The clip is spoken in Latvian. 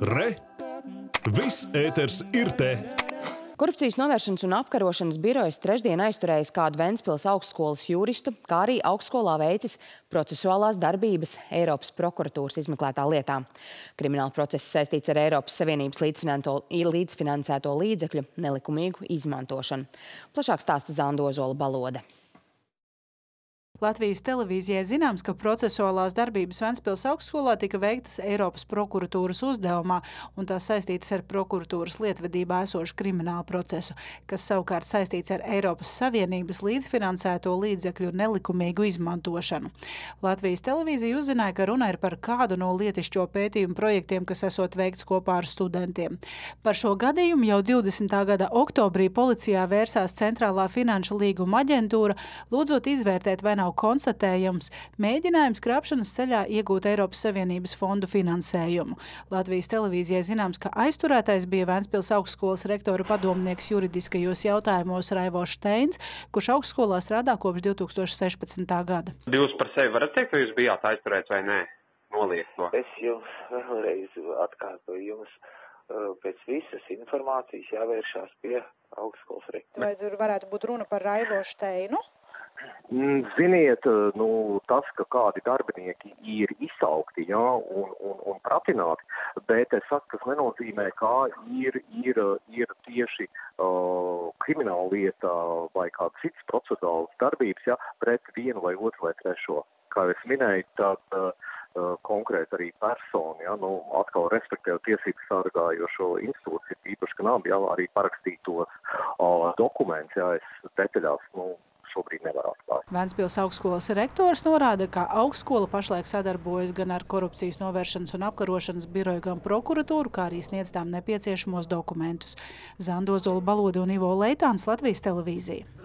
Re! Viss ēters ir te! Korupcijas novēršanas un apkarošanas birojas trešdien aizturējis kādu Ventspils augstskolas juristu, kā arī augstskolā veicis procesuālās darbības Eiropas prokuratūras izmeklētā lietā. Krimināla process saistīts ar Eiropas Savienības līdzfinansēto līdzekļu nelikumīgu izmantošanu. Plašāk stāsta Zandozola Balode. Latvijas televīzijai zināms, ka procesuālās darbības Ventspils augstskolā tika veiktas Eiropas prokuratūras uzdevumā, un tās saistītas ar prokuratūras lietvedībā esošu kriminālu procesu, kas savukārt saistīts ar Eiropas Savienības līdzfinansēto līdzekļu nelikumīgu izmantošanu. Latvijas televīzija uzzināja, ka runa ir par kādu no lietišķo pētījumu projektiem, kas esot veikts kopā ar studentiem. Par šo gadījumu jau 20. gada oktobrī policijā vērsās Centrālā finanšu līguma aģentūra, lūdzot izvērtēt, vai nav nav konstatējams mēģinājums krāpšanas ceļā iegūt Eiropas Savienības fondu finansējumu. Latvijas televīzijai zināms, ka aizturētais bija Vēnspils augstskolas rektora padomnieks juridiskajos jautājumos Raivo Steins, kurš augstskolā strādā kopš 2016. gada. Jūs par sevi varat teikt, vai jūs bijāt aizturēts vai nē? Noliegt to. Es jums vēlreiz atkārtoju jums pēc visas informācijas jāvēršās pie augstskolas rektora. Vai tur varētu būt runa par Raivo Steinu? Mm, ziniet, eh, nu, tas, ka kādi darbinieki ir izsaukti ja, un, un, un pratināti, bet saku, tas nenozīmē, ka ir, ir, ir tieši uh, krimināla lieta vai kāda cits procedūras darbības ja, pret vienu vai otru vai trešo. Kā jau minēju, tad uh, konkrēti arī personi, ja, nu, atkal respektēju tiesību sargājošo institūciju, īpaši, ka nav jau arī parakstītos uh, dokumentus, ja es detaļās nu, šobrīd nevar atklāt. Ventspils augstskolas rektors norāda, ka augstskola pašlaik sadarbojas gan ar korupcijas novēršanas un apkarošanas biroju, gan prokuratūru, kā arī sniedz tām nepieciešamos dokumentus. Zandozola Balode un Ivo Leitāns, Latvijas televīzija.